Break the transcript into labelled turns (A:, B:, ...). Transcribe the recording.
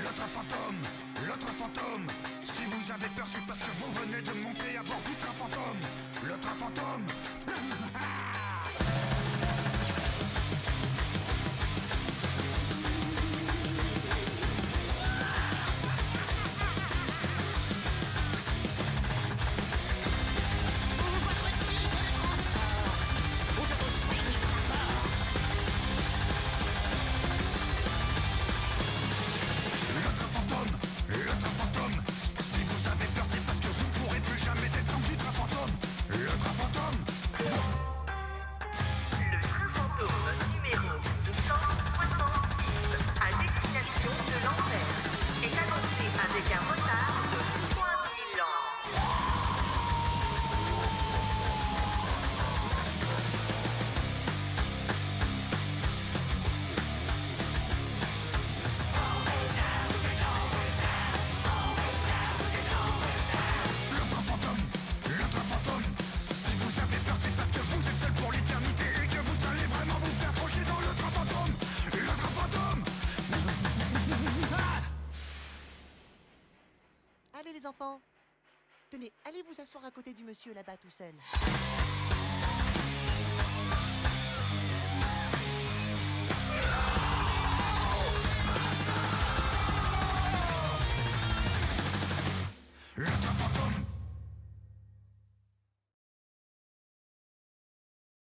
A: L'autre fantôme, l'autre fantôme. Si vous avez peur, c'est parce que vous venez de monter à bord du train fantôme. L'autre fantôme,
B: Allez les enfants, tenez, allez vous asseoir à côté du monsieur là-bas tout seul.